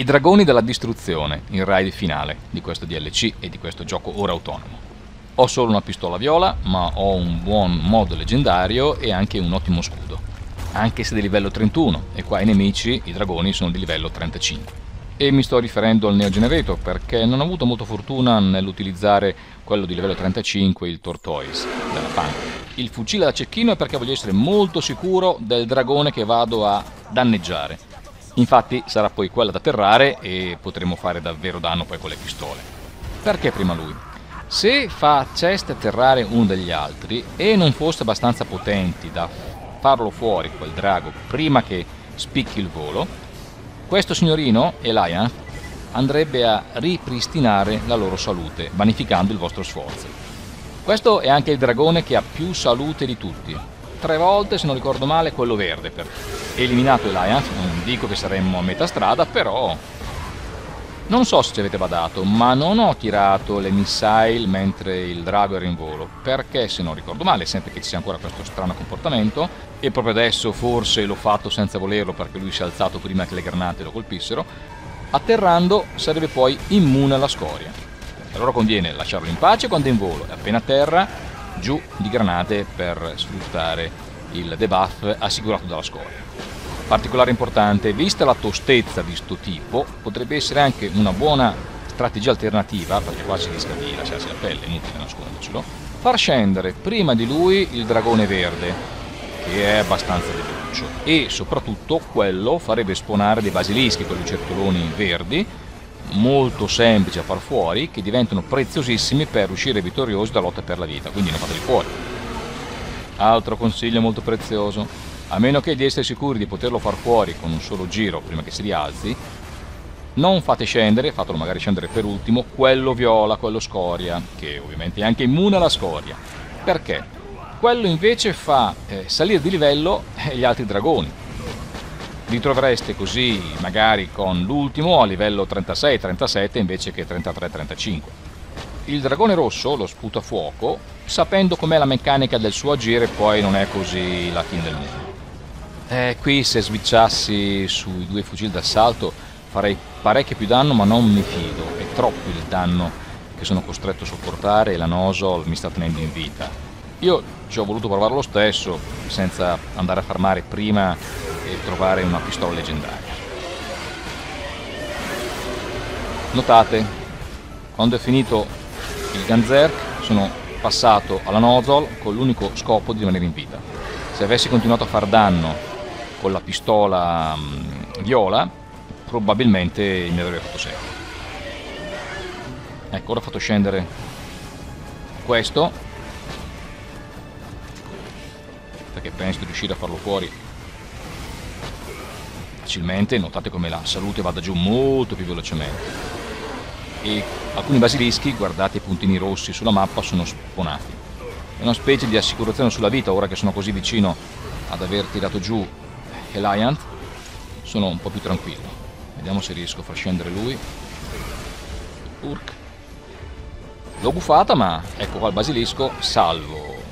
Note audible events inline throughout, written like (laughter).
I dragoni della distruzione, il raid finale di questo DLC e di questo gioco ora autonomo. Ho solo una pistola viola, ma ho un buon modo leggendario e anche un ottimo scudo. Anche se di livello 31, e qua i nemici, i dragoni, sono di livello 35. E mi sto riferendo al Neo Generator perché non ho avuto molta fortuna nell'utilizzare quello di livello 35, il Tortoise, della Punk. Il fucile da cecchino è perché voglio essere molto sicuro del dragone che vado a danneggiare Infatti sarà poi quella da atterrare e potremo fare davvero danno poi con le pistole. Perché prima lui? Se fa ceste atterrare uno degli altri e non fosse abbastanza potenti da farlo fuori quel drago prima che spicchi il volo, questo signorino, Elian, andrebbe a ripristinare la loro salute, vanificando il vostro sforzo. Questo è anche il dragone che ha più salute di tutti, tre volte, se non ricordo male, quello verde. Per... Eliminato Alliance, non dico che saremmo a metà strada, però... Non so se ci avete badato, ma non ho tirato le missile mentre il drago era in volo, perché se non ricordo male, sempre che ci sia ancora questo strano comportamento, e proprio adesso forse l'ho fatto senza volerlo perché lui si è alzato prima che le granate lo colpissero, atterrando sarebbe poi immune alla scoria. Allora conviene lasciarlo in pace quando è in volo e appena terra giù di granate per sfruttare il debuff assicurato dalla scoria. Particolare importante, vista la tostezza di sto tipo, potrebbe essere anche una buona strategia alternativa, perché qua si rischia di lasciarsi la pelle, inutile nascondercelo, far scendere prima di lui il dragone verde, che è abbastanza debiluccio, e soprattutto quello farebbe spawnare dei basilischi, quei lucertoloni verdi, molto semplici a far fuori che diventano preziosissimi per uscire vittoriosi da lotta per la vita, quindi ne fateli fuori. Altro consiglio molto prezioso, a meno che di essere sicuri di poterlo far fuori con un solo giro prima che si rialzi, non fate scendere, fatelo magari scendere per ultimo, quello viola, quello scoria, che ovviamente è anche immune alla scoria. Perché? Quello invece fa eh, salire di livello eh, gli altri dragoni, li trovereste così magari con l'ultimo a livello 36-37 invece che 33-35. Il dragone rosso, lo sputafuoco, sapendo com'è la meccanica del suo agire poi non è così la fine del mondo. Eh, qui se switchassi sui due fucili d'assalto farei parecchio più danno ma non mi fido, è troppo il danno che sono costretto a sopportare e la Nosol mi sta tenendo in vita. Io ci ho voluto provare lo stesso senza andare a farmare prima e trovare una pistola leggendaria. Notate, quando è finito il Ganzerk sono passato alla Nozol con l'unico scopo di rimanere in vita. Se avessi continuato a far danno con la pistola mh, mm, viola, probabilmente mi avrebbe fatto secco. Ecco, ora ho fatto scendere questo, perché penso di riuscire a farlo fuori facilmente, notate come la salute vada giù molto più velocemente. E alcuni basilischi, guardate i puntini rossi sulla mappa, sono spawnati. È una specie di assicurazione sulla vita, ora che sono così vicino ad aver tirato giù Eliant, sono un po' più tranquillo. Vediamo se riesco a far scendere lui. Urk. L'ho buffata, ma ecco qua il basilisco, salvo.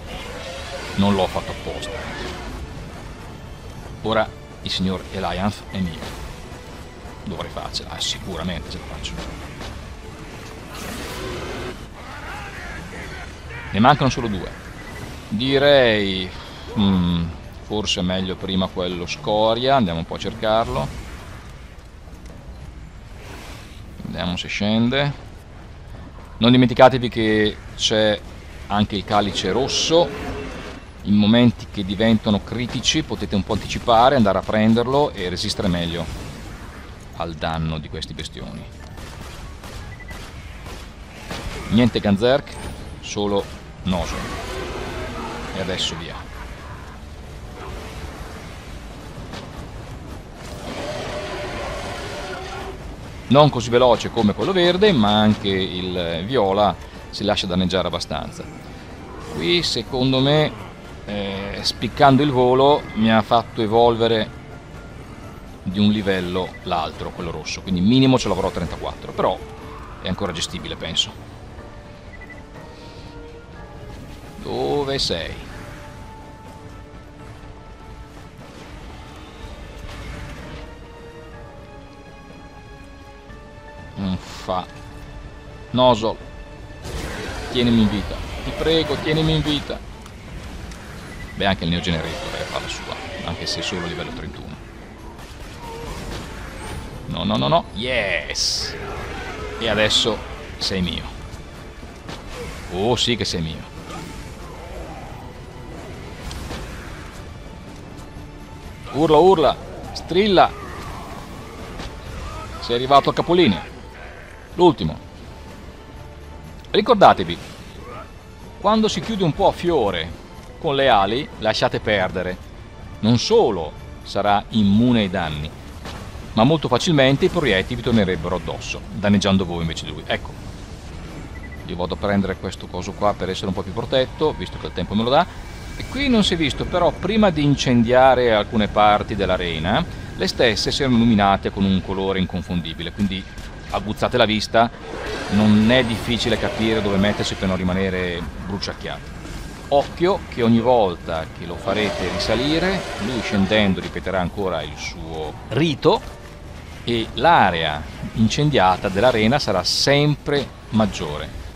Non l'ho fatto apposta. Ora il signor Elianth è mio. Dovrei farcela, eh, sicuramente ce la faccio. Ne mancano solo due. Direi... Hmm, forse è meglio prima quello scoria, andiamo un po' a cercarlo. Vediamo se scende. Non dimenticatevi che c'è anche il calice rosso in momenti che diventano critici potete un po' anticipare, andare a prenderlo e resistere meglio al danno di questi bestioni. Niente Ganzerk, solo Noso. E adesso via. Non così veloce come quello verde, ma anche il viola si lascia danneggiare abbastanza. Qui secondo me eh, spiccando il volo mi ha fatto evolvere di un livello l'altro, quello rosso, quindi minimo ce l'avrò a 34, però è ancora gestibile penso. Dove sei? Fa. Nosol. Tienimi in vita. Ti prego, tienimi in vita. Beh, anche il Neo Generator fa la sua, anche se solo a livello 31. No, no, no, no. Yes! E adesso sei mio. Oh, sì che sei mio. Urla, urla, strilla. Sei arrivato a capolinea. L'ultimo. Ricordatevi, quando si chiude un po' a fiore con le ali, lasciate perdere. Non solo sarà immune ai danni, ma molto facilmente i proiettili vi tornerebbero addosso, danneggiando voi invece di lui. Ecco, io vado a prendere questo coso qua per essere un po' più protetto, visto che il tempo me lo dà. E qui non si è visto, però prima di incendiare alcune parti dell'arena, le stesse si erano illuminate con un colore inconfondibile, quindi aguzzate la vista, non è difficile capire dove mettersi per non rimanere bruciacchiati. Occhio che ogni volta che lo farete risalire, lui scendendo ripeterà ancora il suo rito e l'area incendiata dell'arena sarà sempre maggiore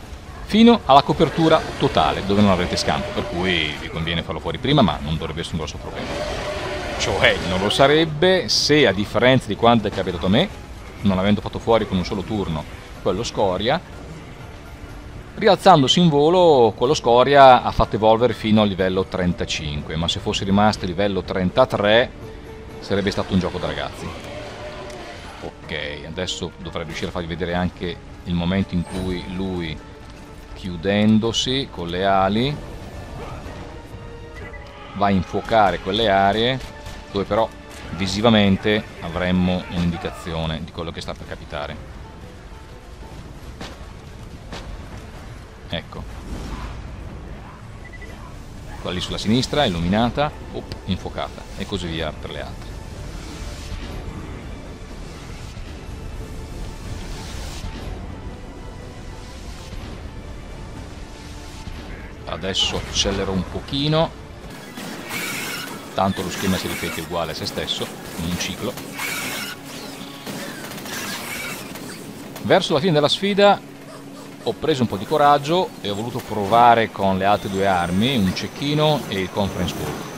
fino alla copertura totale dove non avrete scampo per cui vi conviene farlo fuori prima ma non dovrebbe essere un grosso problema cioè non lo sarebbe se a differenza di quanto è capitato a me non avendo fatto fuori con un solo turno quello scoria. Rialzandosi in volo quello scoria ha fatto evolvere fino al livello 35 ma se fosse rimasto livello 33 sarebbe stato un gioco da ragazzi. Ok adesso dovrei riuscire a farvi vedere anche il momento in cui lui chiudendosi con le ali va a infuocare quelle aree dove però visivamente avremmo un'indicazione di quello che sta per capitare. Ecco. Quella lì sulla sinistra illuminata op, infuocata e così via per le altre. Adesso accelero un pochino tanto lo schema si ripete uguale a se stesso in un ciclo. Verso la fine della sfida ho preso un po' di coraggio e ho voluto provare con le altre due armi un cecchino e il conference call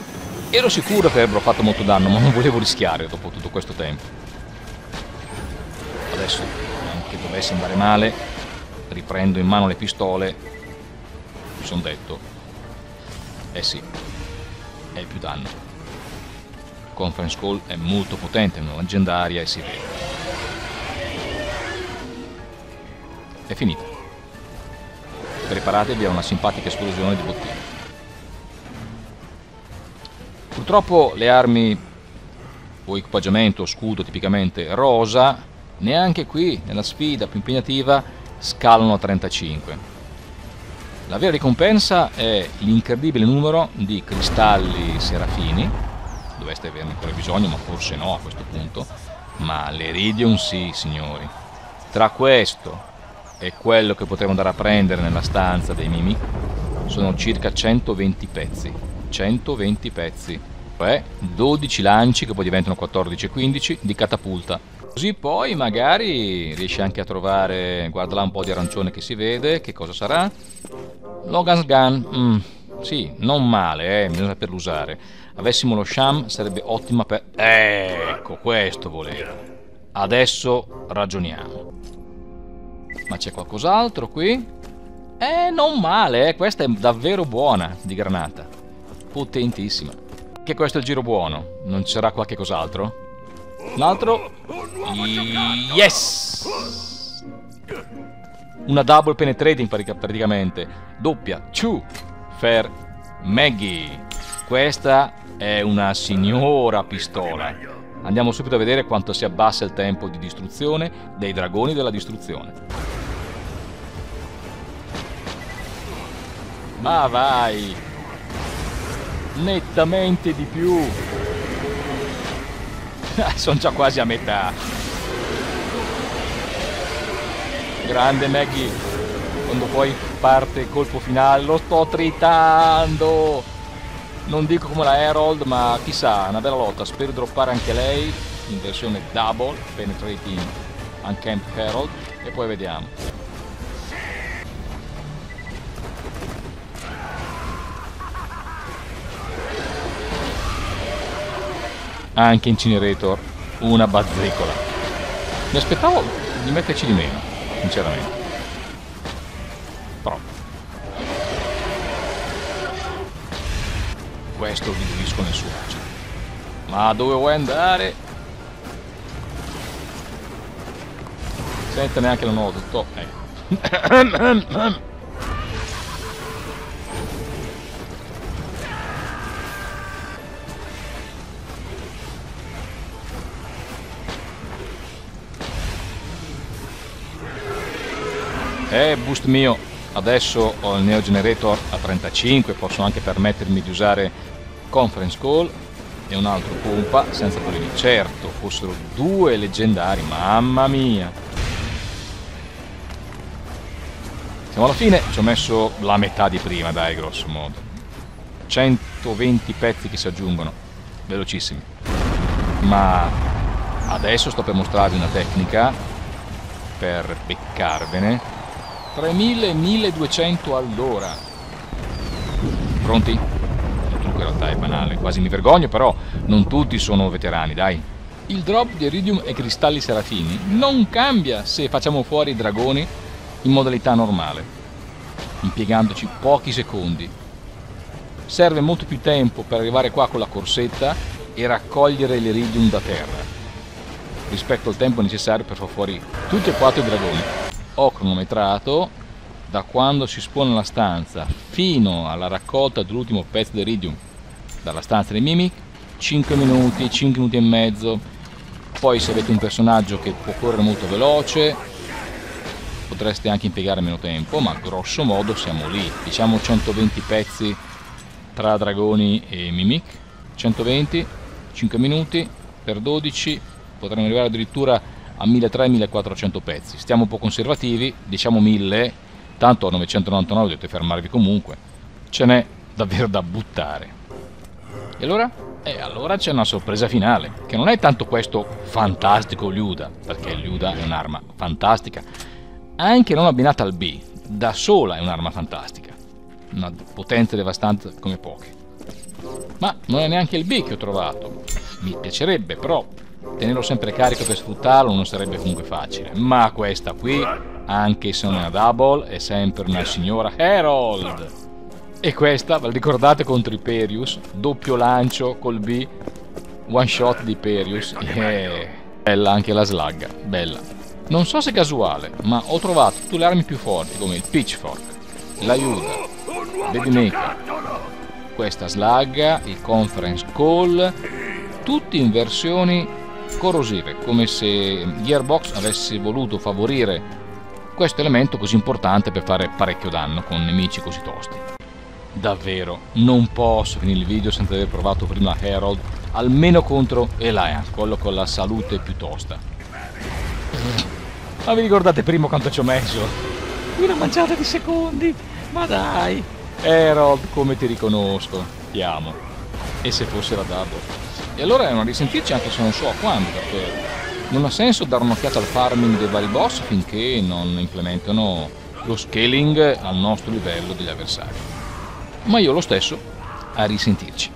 ero sicuro che avrebbero fatto molto danno ma non volevo rischiare dopo tutto questo tempo. Adesso anche dovesse andare male riprendo in mano le pistole mi sono detto eh sì il più danno. Conference call è molto potente è una leggendaria e si vede. È finita. Preparatevi a una simpatica esplosione di bottine purtroppo le armi o equipaggiamento o scudo tipicamente rosa neanche qui nella sfida più impegnativa scalano a 35 la vera ricompensa è l'incredibile numero di cristalli serafini, dovreste averne ancora bisogno, ma forse no a questo punto, ma l'Eridium sì, signori. Tra questo e quello che potremo andare a prendere nella stanza dei mimi, sono circa 120 pezzi. 120 pezzi, cioè 12 lanci che poi diventano 14 e 15 di catapulta. Così poi magari riesci anche a trovare, guarda là un po' di arancione che si vede, che cosa sarà? Logan's Gun, mm, sì, non male, eh, bisogna saperlo usare. Avessimo lo Sham sarebbe ottima per... Ecco, questo volevo. Adesso ragioniamo. Ma c'è qualcos'altro qui? Eh, non male, eh, questa è davvero buona di granata. Potentissima. Che questo è il giro buono. Non sarà qualche cos'altro? Un altro? Yes! una double penetrating praticamente, doppia, two, per Maggie. Questa è una signora pistola. Andiamo subito a vedere quanto si abbassa il tempo di distruzione dei dragoni della distruzione. Ma vai! Nettamente di più! (laughs) Sono già quasi a metà. Grande Maggie. Quando poi parte il colpo finale. Lo sto tritando. Non dico come la Herald, ma chissà, una bella lotta. Spero di droppare anche lei in versione double, penetrating Uncamp Herald e poi vediamo. Anche Incinerator, una bazzecola. Mi aspettavo di metterci di meno, sinceramente. Però. Questo vi divisco nel suo agile. Ma dove vuoi andare? Senta neanche la noto. To eh. (coughs) Eh, boost mio, adesso ho il Neo Generator a 35, posso anche permettermi di usare Conference Call e un altro pompa senza problemi. Certo, fossero due leggendari, mamma mia! Siamo alla fine, ci ho messo la metà di prima, dai, grosso modo. 120 pezzi che si aggiungono, velocissimi. Ma adesso sto per mostrarvi una tecnica per beccarvene 3000 e 1200 all'ora. Pronti? Il trucco in realtà è banale, quasi mi vergogno, però non tutti sono veterani, dai. Il drop di iridium e cristalli serafini non cambia se facciamo fuori i dragoni in modalità normale, impiegandoci pochi secondi. Serve molto più tempo per arrivare qua con la corsetta e raccogliere l'iridium da terra rispetto al tempo necessario per far fuori tutti e quattro i dragoni ho cronometrato da quando si spone la stanza fino alla raccolta dell'ultimo pezzo di iridium. Dalla stanza dei mimic 5 minuti, 5 minuti e mezzo. Poi se avete un personaggio che può correre molto veloce potreste anche impiegare meno tempo ma grosso modo siamo lì. Diciamo 120 pezzi tra dragoni e mimic. 120 5 minuti per 12 potremmo arrivare addirittura a 1300-1400 pezzi. Stiamo un po' conservativi, diciamo 1000, tanto a 999 dovete fermarvi comunque. Ce n'è davvero da buttare. E allora? E allora c'è una sorpresa finale, che non è tanto questo fantastico Liuda, perché Liuda è un'arma fantastica, anche non abbinata al B, da sola è un'arma fantastica, una potenza devastante come poche. Ma non è neanche il B che ho trovato, mi piacerebbe però tenerlo sempre carico per sfruttarlo non sarebbe comunque facile. Ma questa qui, anche se non è una double, è sempre una signora Herald. E questa, ve la ricordate contro i Perius? Doppio lancio col B, one shot di Perius. Eh, bella anche la slagga, bella. Non so se è casuale, ma ho trovato tutte le armi più forti come il Pitchfork, l'Aiuda, Babymaker, questa slagga, il Conference Call, tutti in versioni corrosive, come se Gearbox avesse voluto favorire questo elemento così importante per fare parecchio danno con nemici così tosti. Davvero, non posso finire il video senza aver provato prima Harold, almeno contro Elian, quello con la salute più tosta. Ma vi ricordate prima quanto ci ho messo? Una manciata di secondi, ma dai! Harold, come ti riconosco, ti amo. E se fosse la double? E allora è una risentirci anche se non so quando, perché non ha senso dare un'occhiata al farming dei vari boss finché non implementano lo scaling al nostro livello degli avversari. Ma io lo stesso a risentirci.